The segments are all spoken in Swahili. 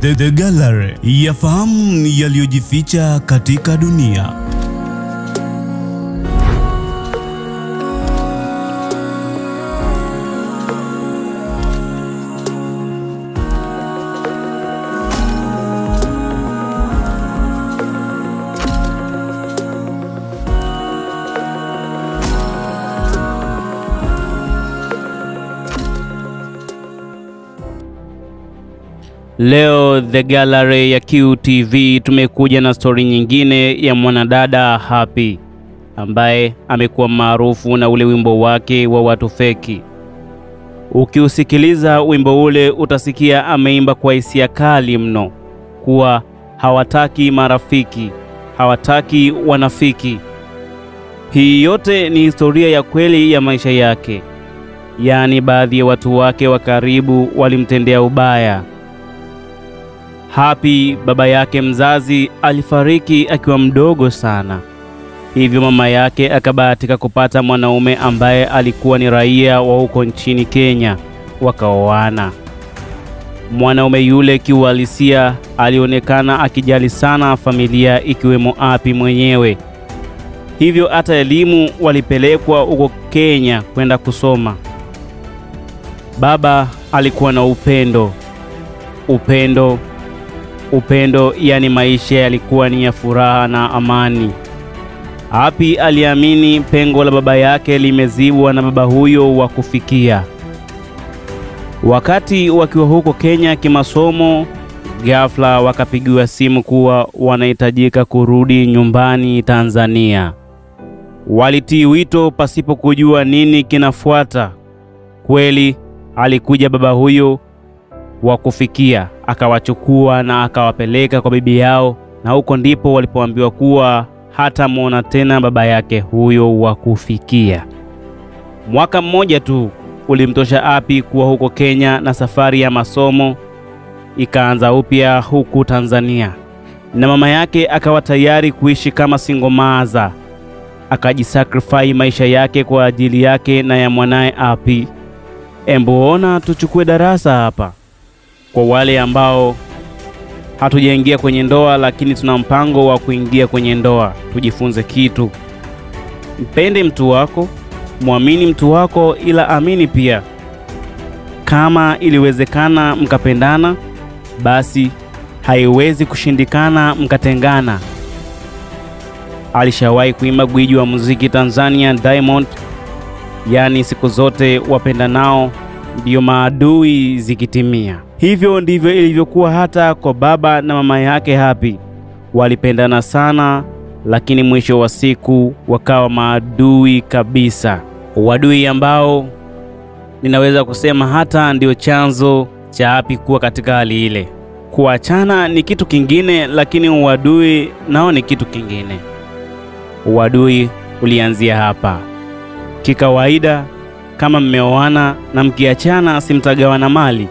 The, The Gallery, yafahamu yaliyojificha katika dunia. Leo The Gallery ya QTV tumekuja na stori nyingine ya mwanadada Happy ambaye amekuwa maarufu na ule wimbo wake wa watu feki. Ukiusikiliza wimbo ule utasikia ameimba kwa hisia kali mno kuwa hawataki marafiki, hawataki wanafiki. Hii yote ni historia ya kweli ya maisha yake, yaani baadhi ya watu wake wa karibu walimtendea ubaya. Happy baba yake mzazi alifariki akiwa mdogo sana, hivyo mama yake akabahatika kupata mwanaume ambaye alikuwa ni raia wa huko nchini Kenya, wakaoana. Mwanaume yule kiuhalisia alionekana akijali sana familia ikiwemo api mwenyewe, hivyo hata elimu walipelekwa huko Kenya kwenda kusoma. Baba alikuwa na upendo, upendo upendo, yani maisha yalikuwa ni ya furaha na amani. Hapi aliamini pengo la baba yake limezibwa na baba huyo wa kufikia. Wakati wakiwa huko Kenya kimasomo, ghafla wakapigiwa simu kuwa wanahitajika kurudi nyumbani Tanzania. Walitii wito pasipo kujua nini kinafuata. Kweli alikuja baba huyo wa kufikia akawachukua na akawapeleka kwa bibi yao, na huko ndipo walipoambiwa kuwa hatamwona tena baba yake huyo wa kufikia. Mwaka mmoja tu ulimtosha Api kuwa huko Kenya, na safari ya masomo ikaanza upya huku Tanzania, na mama yake akawa tayari kuishi kama singomaza, akajisakrifai maisha yake kwa ajili yake na ya mwanaye Api. Embuona tuchukue darasa hapa kwa wale ambao hatujaingia kwenye ndoa lakini tuna mpango wa kuingia kwenye ndoa, tujifunze kitu. Mpende mtu wako, mwamini mtu wako, ila amini pia, kama iliwezekana mkapendana, basi haiwezi kushindikana mkatengana. Alishawahi kuimba gwiji wa muziki Tanzania Diamond, yaani siku zote wapenda nao ndiyo maadui zikitimia. Hivyo ndivyo ilivyokuwa hata kwa baba na mama yake Hapi. Walipendana sana, lakini mwisho wa siku wakawa maadui kabisa, uadui ambao ninaweza kusema hata ndio chanzo cha Hapi kuwa katika hali ile. Kuachana ni kitu kingine, lakini uadui nao ni kitu kingine. Uadui ulianzia hapa. Kikawaida, kama mmeoana na mkiachana, simtagawana mali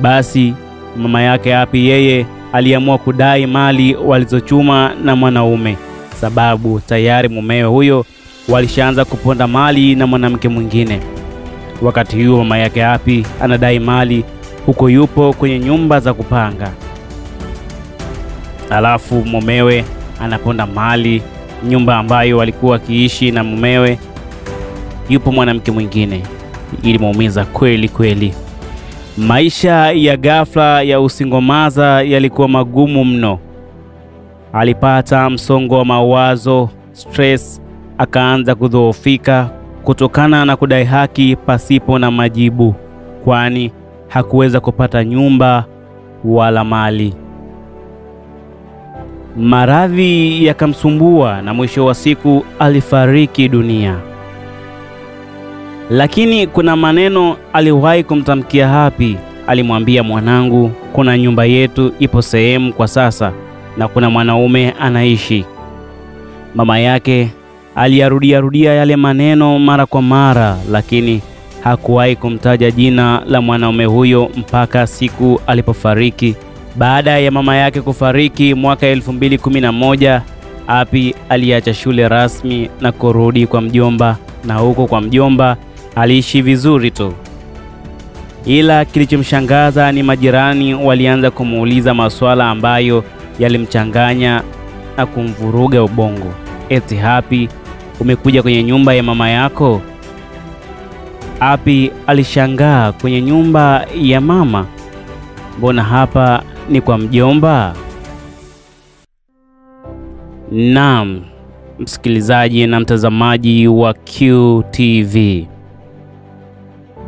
basi mama yake Api yeye aliamua kudai mali walizochuma na mwanaume, sababu tayari mumewe huyo walishaanza kuponda mali na mwanamke mwingine. Wakati huo mama yake Api anadai mali huko, yupo kwenye nyumba za kupanga, alafu mumewe anaponda mali nyumba ambayo walikuwa wakiishi na mumewe, yupo mwanamke mwingine. Ilimuumiza kweli kweli. Maisha ya ghafla ya usingomaza yalikuwa magumu mno. Alipata msongo wa mawazo, stress, akaanza kudhoofika kutokana na kudai haki pasipo na majibu, kwani hakuweza kupata nyumba wala mali. Maradhi yakamsumbua na mwisho wa siku alifariki dunia. Lakini kuna maneno aliwahi kumtamkia Hapi. Alimwambia, mwanangu, kuna nyumba yetu ipo sehemu kwa sasa na kuna mwanaume anaishi. Mama yake aliyarudia rudia yale maneno mara kwa mara, lakini hakuwahi kumtaja jina la mwanaume huyo mpaka siku alipofariki. Baada ya mama yake kufariki mwaka 2011, Api aliacha shule rasmi na kurudi kwa mjomba, na huko kwa mjomba aliishi vizuri tu. ila kilichomshangaza ni majirani walianza kumuuliza masuala ambayo yalimchanganya na kumvuruga ubongo. Eti Hapi, umekuja kwenye nyumba ya mama yako? api alishangaa, kwenye nyumba ya mama? Mbona hapa ni kwa mjomba? Naam, msikilizaji na mtazamaji wa QTV.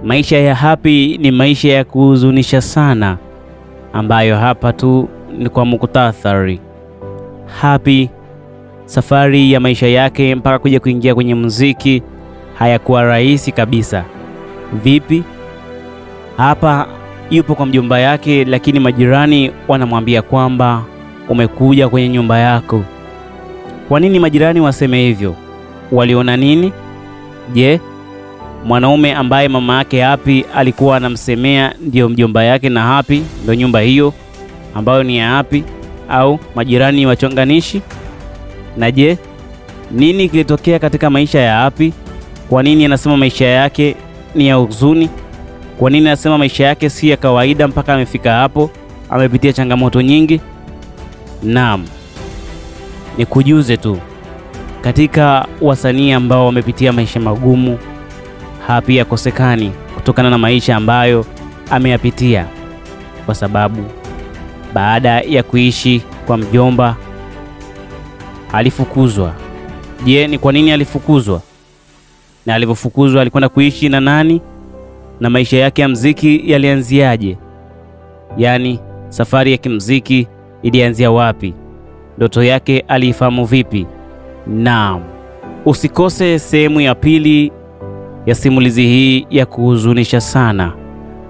Maisha ya Hapi ni maisha ya kuhuzunisha sana, ambayo hapa tu ni kwa mukutathari hapi safari ya maisha yake mpaka kuja kuingia kwenye muziki hayakuwa rahisi kabisa. Vipi? Hapa yupo kwa mjomba yake, lakini majirani wanamwambia kwamba umekuja kwenye nyumba yako. Kwa nini majirani waseme hivyo? Waliona nini? Je, mwanaume ambaye mama yake Hapi alikuwa anamsemea ndiyo mjomba yake na Hapi ndio nyumba hiyo ambayo ni ya Hapi au majirani wachonganishi? Na je, nini kilitokea katika maisha ya Hapi? Kwa nini anasema maisha yake ni ya huzuni? Kwa nini anasema maisha yake si ya kawaida mpaka amefika hapo? Amepitia changamoto nyingi. Naam, nikujuze tu, katika wasanii ambao wamepitia maisha magumu, Happy hakosekani kutokana na maisha ambayo ameyapitia, kwa sababu baada ya kuishi kwa mjomba alifukuzwa. Je, ni kwa nini alifukuzwa? Na alivyofukuzwa alikwenda kuishi na nani? Na maisha yake ya mziki yalianziaje? Yaani safari ya kimziki ilianzia wapi? Ndoto yake aliifahamu vipi? Naam, usikose sehemu ya pili ya simulizi hii ya kuhuzunisha sana.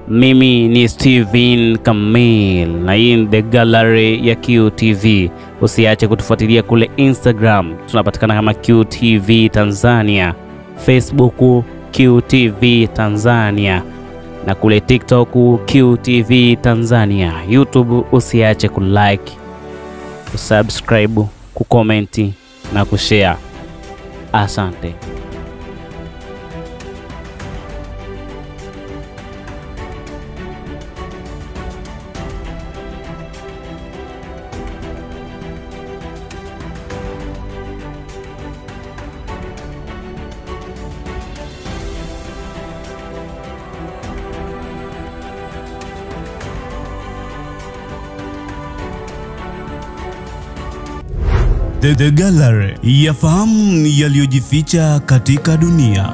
Mimi ni Steven Kamil na hii ni The Gallery ya QTV. Usiache kutufuatilia kule Instagram, tunapatikana kama QTV Tanzania, Facebook QTV Tanzania na kule TikTok QTV Tanzania, YouTube usiache kulike, kusubscribe, kukomenti na kushare. Asante. The, The Gallery yafahamu yaliyojificha katika dunia.